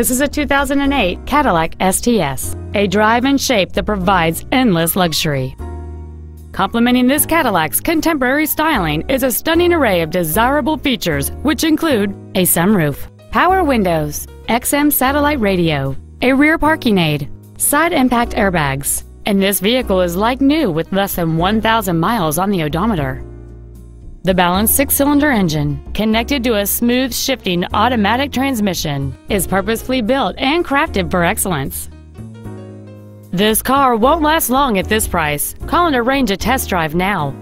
This is a 2008 Cadillac STS, a drive and shape that provides endless luxury. Complementing this Cadillac's contemporary styling is a stunning array of desirable features, which include a sunroof, power windows, XM satellite radio, a rear parking aid, side impact airbags, and this vehicle is like new with less than 1,000 miles on the odometer. The balanced six-cylinder engine, connected to a smooth shifting automatic transmission, is purposefully built and crafted for excellence. This car won't last long at this price. Call and arrange a test drive now.